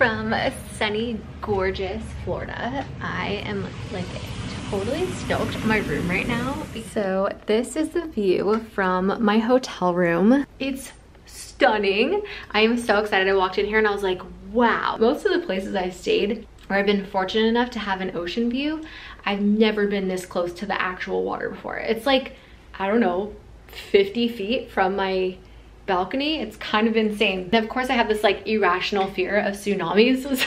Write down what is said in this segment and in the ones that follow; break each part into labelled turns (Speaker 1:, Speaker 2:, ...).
Speaker 1: from sunny, gorgeous Florida. I am like totally stoked on my room right now. So this is the view from my hotel room. It's stunning. I am so excited. I walked in here and I was like, wow. Most of the places I've stayed where I've been fortunate enough to have an ocean view, I've never been this close to the actual water before. It's like, I don't know, 50 feet from my balcony. It's kind of insane. And of course I have this like irrational fear of tsunamis.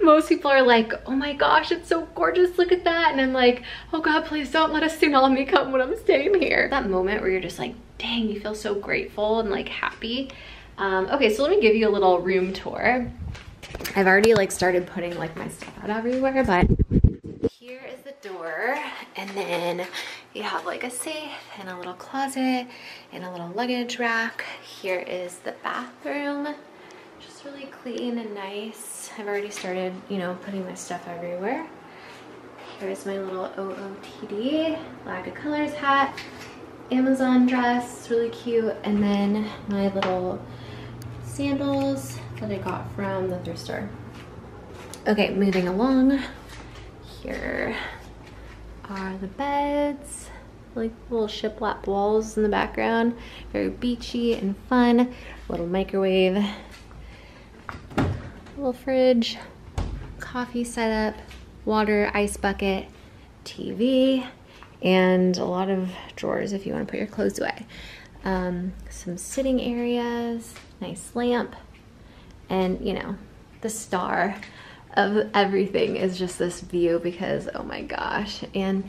Speaker 1: So most people are like, oh my gosh, it's so gorgeous, look at that. And I'm like, oh God, please don't let a tsunami come when I'm staying here. That moment where you're just like, dang, you feel so grateful and like happy. Um, okay, so let me give you a little room tour. I've already like started putting like my stuff out everywhere, but here is the door and then you have like a safe and a little closet and a little luggage rack. Here is the bathroom, just really clean and nice. I've already started, you know, putting my stuff everywhere. Here's my little OOTD Lack of Colors hat, Amazon dress, really cute, and then my little sandals that I got from the thrift store. Okay, moving along. Here are the beds, like little shiplap walls in the background. Very beachy and fun. Little microwave, little fridge, coffee setup, water, ice bucket, TV, and a lot of drawers if you want to put your clothes away. Um, some sitting areas, nice lamp, and you know, the star of everything is just this view because oh my gosh. And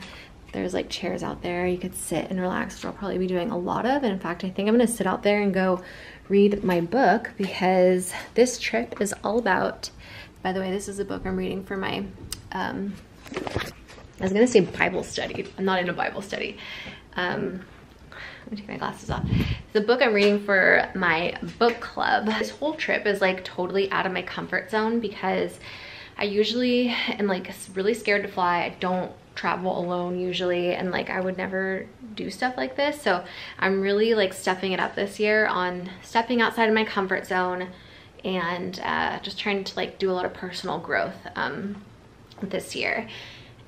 Speaker 1: there's like chairs out there you could sit and relax, which I'll probably be doing a lot of. And in fact, I think I'm gonna sit out there and go read my book because this trip is all about, by the way, this is a book I'm reading for my, um, I was gonna say Bible study. I'm not in a Bible study. Um, let me take my glasses off. The book I'm reading for my book club. This whole trip is like totally out of my comfort zone because I usually am like really scared to fly. I don't travel alone usually and like I would never do stuff like this. So I'm really like stepping it up this year on stepping outside of my comfort zone and uh, just trying to like do a lot of personal growth um, this year.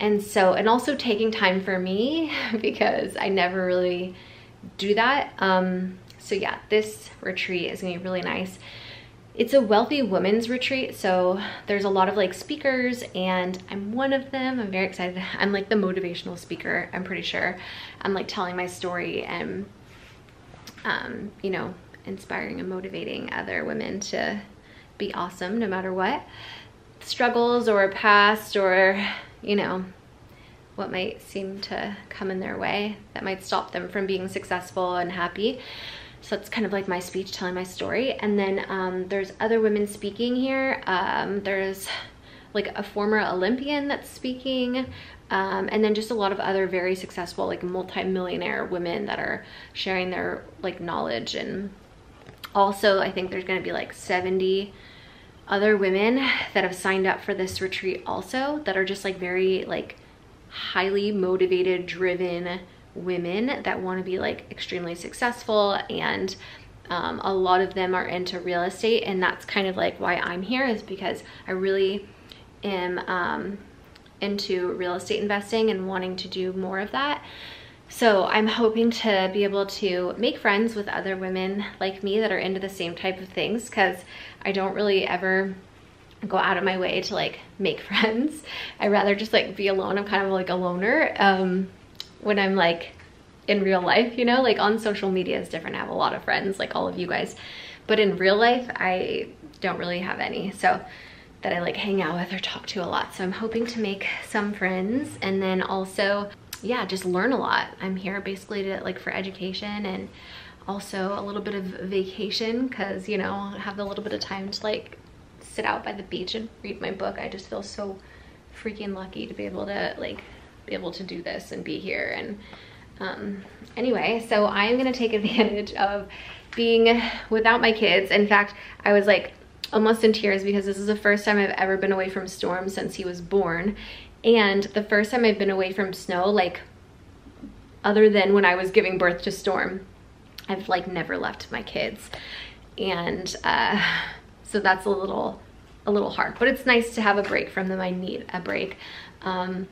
Speaker 1: And so, and also taking time for me because I never really do that. Um, so yeah, this retreat is gonna be really nice. It's a wealthy women's retreat, so there's a lot of like speakers and I'm one of them. I'm very excited. I'm like the motivational speaker, I'm pretty sure. I'm like telling my story and, um, you know, inspiring and motivating other women to be awesome no matter what struggles or past or, you know, what might seem to come in their way that might stop them from being successful and happy. So that's kind of like my speech telling my story. And then um, there's other women speaking here. Um, there's like a former Olympian that's speaking. Um, and then just a lot of other very successful like multi-millionaire women that are sharing their like knowledge and also I think there's gonna be like 70 other women that have signed up for this retreat also that are just like very like highly motivated, driven women that want to be like extremely successful and um, a lot of them are into real estate and that's kind of like why I'm here is because I really am um, into real estate investing and wanting to do more of that. So I'm hoping to be able to make friends with other women like me that are into the same type of things because I don't really ever go out of my way to like make friends. I'd rather just like be alone. I'm kind of like a loner um, when I'm like in real life, you know, like on social media is different. I have a lot of friends like all of you guys, but in real life, I don't really have any. So that I like hang out with or talk to a lot. So I'm hoping to make some friends and then also, yeah, just learn a lot. I'm here basically to like for education and also a little bit of vacation because, you know, have a little bit of time to like sit out by the beach and read my book. I just feel so freaking lucky to be able to like able to do this and be here. And um, anyway, so I am gonna take advantage of being without my kids. In fact, I was like almost in tears because this is the first time I've ever been away from Storm since he was born. And the first time I've been away from snow, like other than when I was giving birth to Storm, I've like never left my kids. And uh, so that's a little a little hard, but it's nice to have a break from them. I need a break. Um,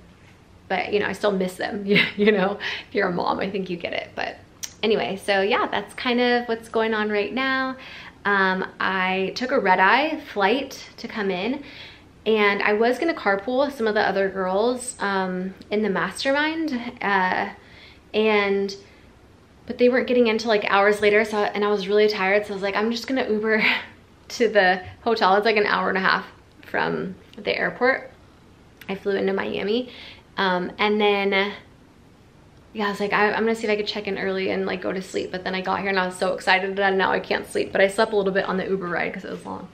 Speaker 1: but you know, I still miss them, you know, if you're a mom, I think you get it. But anyway, so yeah, that's kind of what's going on right now. Um, I took a red eye flight to come in and I was gonna carpool with some of the other girls um, in the mastermind. Uh, and, but they weren't getting into like hours later. So, and I was really tired. So I was like, I'm just gonna Uber to the hotel. It's like an hour and a half from the airport. I flew into Miami. Um, and then yeah, I was like, I, am gonna see if I could check in early and like go to sleep. But then I got here and I was so excited and now I can't sleep. But I slept a little bit on the Uber ride because it was long.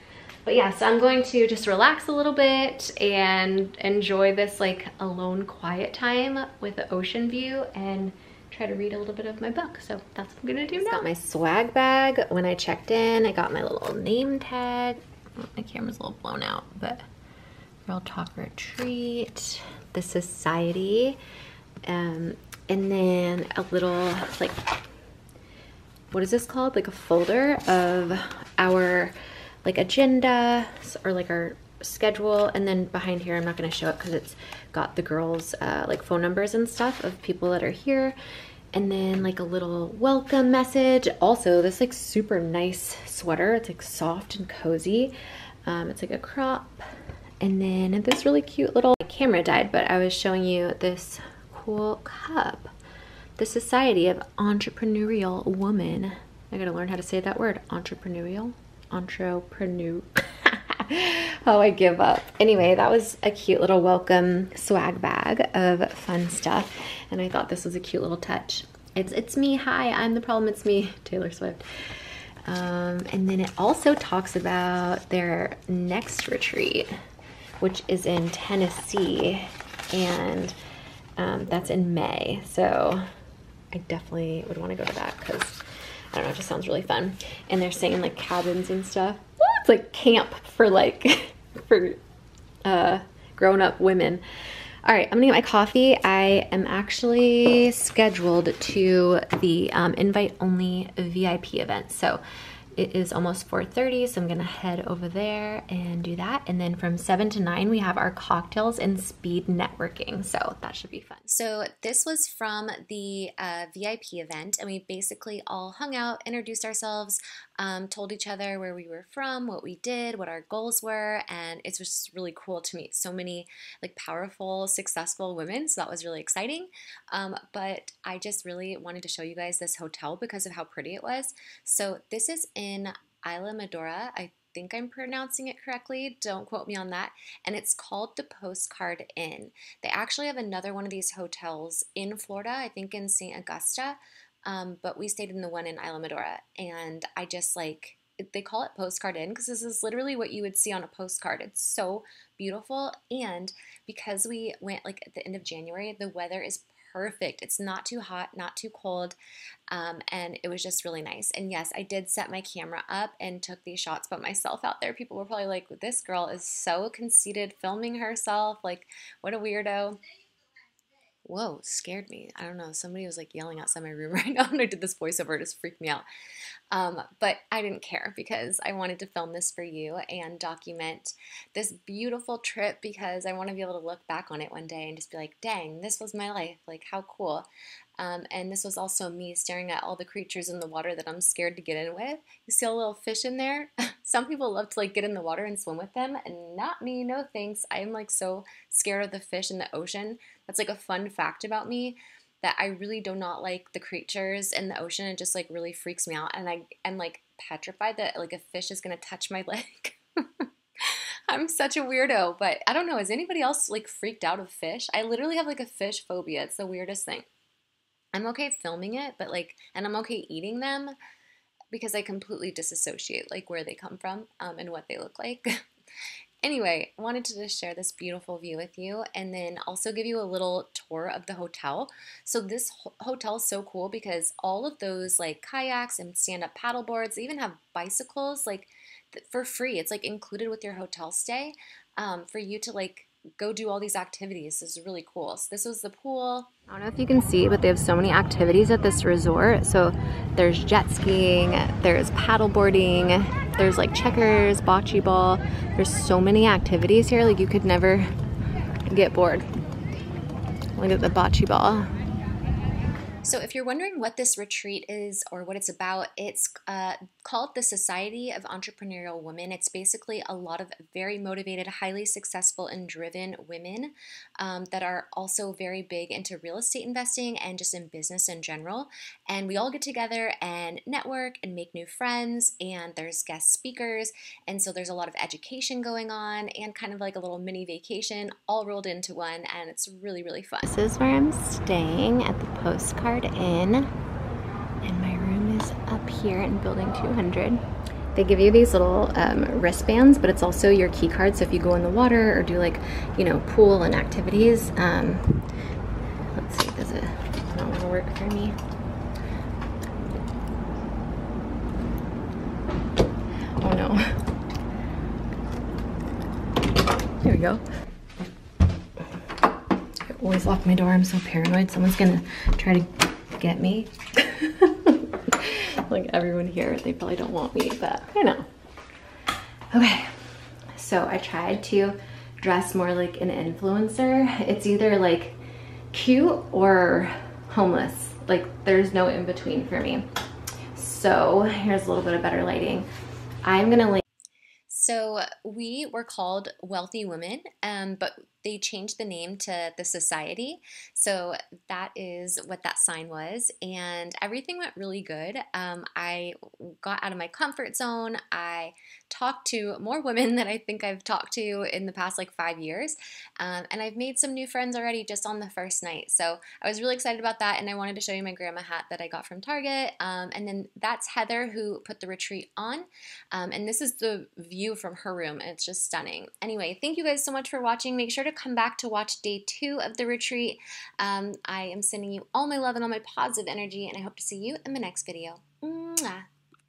Speaker 1: But yeah, so I'm going to just relax a little bit and enjoy this like alone quiet time with the ocean view and try to read a little bit of my book. So that's what I'm gonna do now. Got my swag bag when I checked in. I got my little name tag. Oh, my camera's a little blown out, but Girl Talk Retreat, the Society, um, and then a little like what is this called? Like a folder of our like agenda or like our schedule and then behind here I'm not going to show it because it's got the girls uh, like phone numbers and stuff of people that are here and then like a little welcome message also this like super nice sweater it's like soft and cozy um, it's like a crop and then this really cute little camera died but I was showing you this cool cup. The Society of Entrepreneurial Women. I gotta learn how to say that word. Entrepreneurial? Entrepreneur. oh, I give up. Anyway, that was a cute little welcome swag bag of fun stuff. And I thought this was a cute little touch. It's, it's me. Hi, I'm the problem. It's me, Taylor Swift. Um, and then it also talks about their next retreat, which is in Tennessee. And um, that's in May. So I definitely would want to go to that because I don't know, it just sounds really fun. And they're saying like cabins and stuff. It's like camp for like for uh, grown up women. All right, I'm gonna get my coffee. I am actually scheduled to the um, invite only VIP event. So it is almost 4.30, so I'm gonna head over there and do that. And then from 7 to 9, we have our cocktails and speed networking. So that should be fun. So this was from the uh, VIP event, and we basically all hung out, introduced ourselves, um, told each other where we were from, what we did, what our goals were, and it's just really cool to meet so many like powerful, successful women. So that was really exciting. Um, but I just really wanted to show you guys this hotel because of how pretty it was. So this is in Isla Madora. I think I'm pronouncing it correctly. Don't quote me on that. And it's called the Postcard Inn. They actually have another one of these hotels in Florida, I think in St. Augusta. Um, but we stayed in the one in Isla Madora, and I just like they call it postcard inn because this is literally what you would see on a postcard. It's so beautiful, and because we went like at the end of January, the weather is perfect. It's not too hot, not too cold, um, and it was just really nice. And yes, I did set my camera up and took these shots by myself out there. People were probably like, "This girl is so conceited, filming herself. Like, what a weirdo." whoa, scared me. I don't know. Somebody was like yelling outside my room right now, and I did this voiceover. It just freaked me out. Um, but I didn't care because I wanted to film this for you and document this beautiful trip because I want to be able to look back on it one day and just be like, dang, this was my life. Like, how cool. Um, and this was also me staring at all the creatures in the water that I'm scared to get in with. You see a little fish in there? Some people love to like get in the water and swim with them, and not me, no thanks. I'm like so scared of the fish in the ocean. That's like a fun fact about me that I really do not like the creatures in the ocean. It just like really freaks me out, and I am like petrified that like a fish is gonna touch my leg. I'm such a weirdo, but I don't know. Is anybody else like freaked out of fish? I literally have like a fish phobia. It's the weirdest thing. I'm okay filming it, but like, and I'm okay eating them because I completely disassociate like where they come from um, and what they look like. anyway, I wanted to just share this beautiful view with you and then also give you a little tour of the hotel. So this ho hotel is so cool because all of those like kayaks and stand-up paddle boards, they even have bicycles like for free. It's like included with your hotel stay um, for you to like
Speaker 2: go do all these activities. This is really cool. So this was the pool.
Speaker 1: I don't know if you can see, but they have so many activities at this resort. So there's jet skiing, there's paddle boarding, there's like checkers, bocce ball. There's so many activities here. Like you could never get bored. Look at the bocce ball.
Speaker 2: So, if you're wondering what this retreat is or what it's about, it's uh, called the Society of Entrepreneurial Women. It's basically a lot of very motivated, highly successful, and driven women um, that are also very big into real estate investing and just in business in general. And we all get together and network and make new friends, and there's guest speakers. And so, there's a lot of education going on and kind of like a little mini vacation all rolled into one. And it's really, really fun.
Speaker 1: This is where I'm staying at the postcard Inn, and my room is up here in building 200. They give you these little um, wristbands, but it's also your key card. So if you go in the water or do like, you know, pool and activities, um, let's see, does it not want to work for me? Oh no. There we go I always lock my door. I'm so paranoid. Someone's gonna try to get me. like everyone here, they probably don't want me, but I know. Okay, so I tried to dress more like an influencer. It's either like cute or homeless. Like there's no in between for me. So here's a little bit of better lighting. I'm gonna link
Speaker 2: so we were called Wealthy Women, um, but they changed the name to the Society. So that is what that sign was. And everything went really good. Um, I got out of my comfort zone. I talked to more women than I think I've talked to in the past like five years. Um, and I've made some new friends already just on the first night. So I was really excited about that. And I wanted to show you my grandma hat that I got from Target. Um, and then that's Heather who put the retreat on. Um, and this is the view from her room. And it's just stunning. Anyway, thank you guys so much for watching. Make sure to come back to watch day two of the retreat. Um, I am sending you all my love and all my positive energy, and I hope to see you in the next video. Mwah.